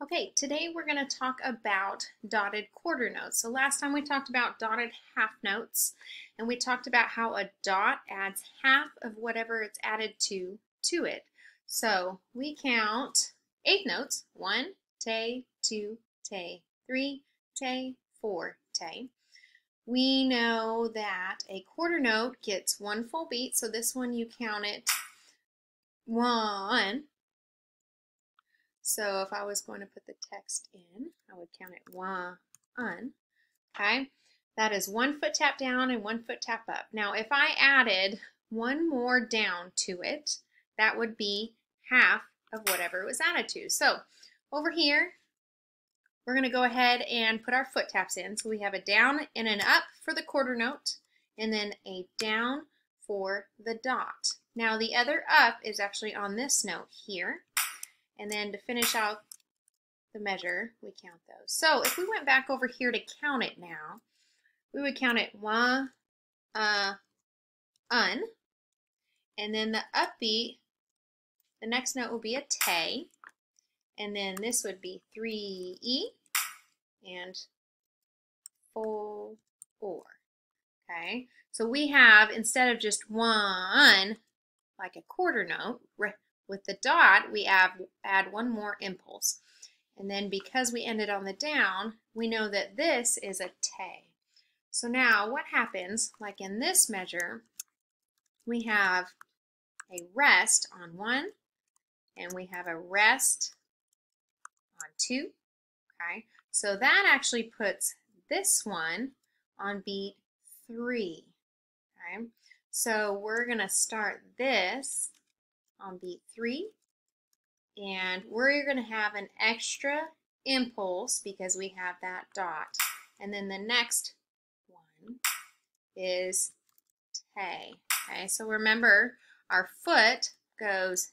Okay, today we're going to talk about dotted quarter notes. So last time we talked about dotted half notes, and we talked about how a dot adds half of whatever it's added to to it. So we count eighth notes, one, te, two, te, three, te, four, te. We know that a quarter note gets one full beat, so this one you count it one, so if I was going to put the text in, I would count it one, okay? That is one foot tap down and one foot tap up. Now if I added one more down to it, that would be half of whatever it was added to. So over here, we're going to go ahead and put our foot taps in. So we have a down and an up for the quarter note, and then a down for the dot. Now the other up is actually on this note here. And then to finish out the measure, we count those. So if we went back over here to count it now, we would count it one, uh, un, and then the upbeat, the next note will be a te, and then this would be three e and four, four. Okay, so we have, instead of just one, like a quarter note, with the dot, we add, add one more impulse. And then because we ended on the down, we know that this is a te. So now what happens, like in this measure, we have a rest on one, and we have a rest on two, okay? So that actually puts this one on beat three, okay? So we're gonna start this on beat three. And we're going to have an extra impulse because we have that dot. And then the next one is te. Okay, so remember our foot goes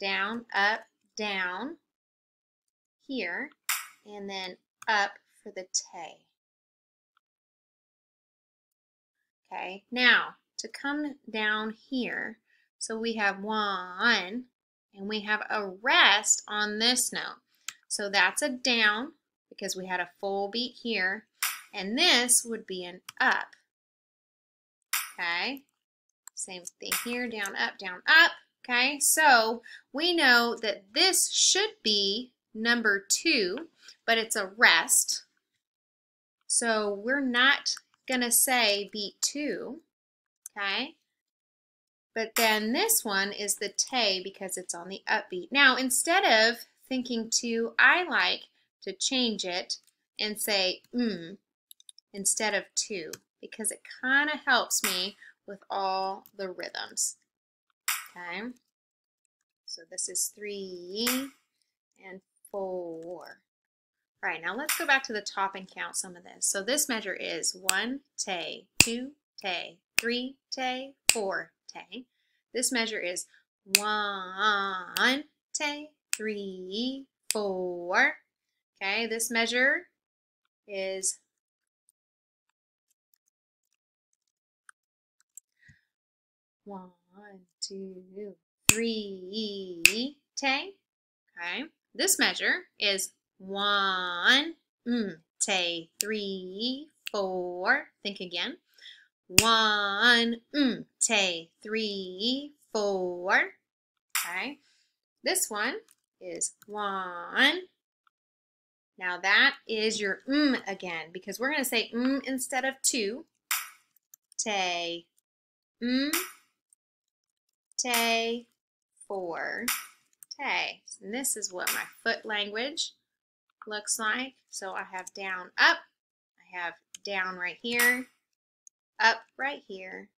down, up, down here, and then up for the te. Okay, now to come down here, so we have one, and we have a rest on this note. So that's a down because we had a full beat here. And this would be an up. Okay. Same thing here, down, up, down, up. Okay, so we know that this should be number two, but it's a rest. So we're not going to say beat two. Okay, but then this one is the te because it's on the upbeat. Now, instead of thinking two, I like to change it and say mm instead of two because it kind of helps me with all the rhythms. Okay, so this is three and four. All right, now let's go back to the top and count some of this. So this measure is one te, two te, three te, four te. This measure is one te, three, four. Okay, this measure is one, two, three, te. Okay, this measure is one, mm, te, three, four. Think again. One, mm, te, three, four. Okay. This one is one. Now that is your mm again because we're going to say mm instead of two. Te, mm, te, four, te. And this is what my foot language looks like. So I have down, up. I have down right here up right here,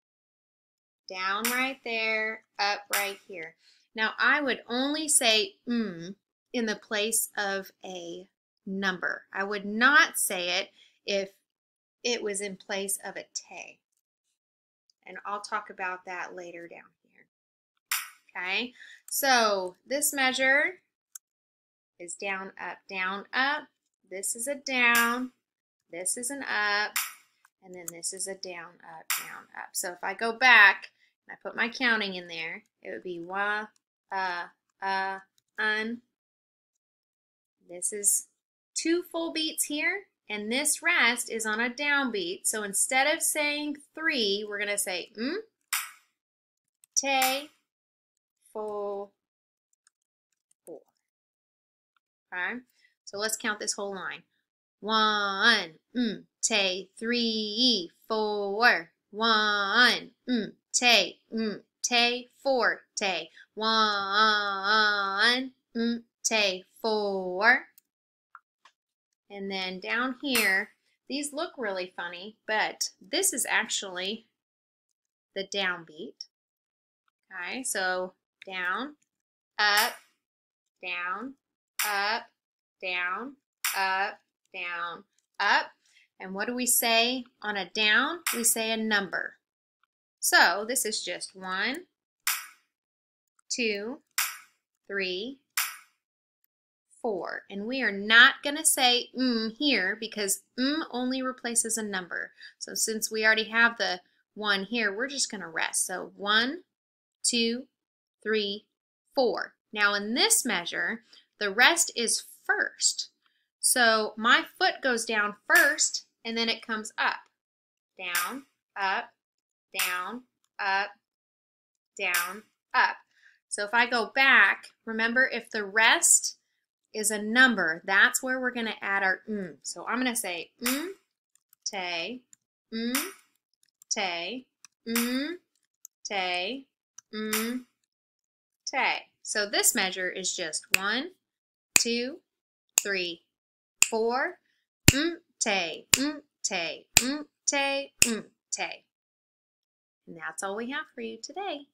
down right there, up right here. Now I would only say mm in the place of a number. I would not say it if it was in place of a te. And I'll talk about that later down here. Okay, so this measure is down, up, down, up. This is a down. This is an up and then this is a down, up, down, up. So if I go back and I put my counting in there, it would be wa, uh, uh, un, This is two full beats here, and this rest is on a downbeat. So instead of saying three, we're going to say mm, te, fo, four. Okay, so let's count this whole line. One, mm, te, three, four. One, mm, te, mm, te, four, te. One, mm, te, four. And then down here, these look really funny, but this is actually the downbeat. Okay, so down, up, down, up, down, up, down, up. And what do we say on a down? We say a number. So this is just one, two, three, four. And we are not going to say mm here because mm only replaces a number. So since we already have the one here, we're just going to rest. So one, two, three, four. Now in this measure, the rest is first. So my foot goes down first and then it comes up, down, up, down, up, down, up. So if I go back, remember if the rest is a number, that's where we're going to add our mm. So I'm going to say mm, te, mm, te, mm, te, mm, te. So this measure is just one, two, three, four, mm, te, te, te, mm, te. And that's all we have for you today.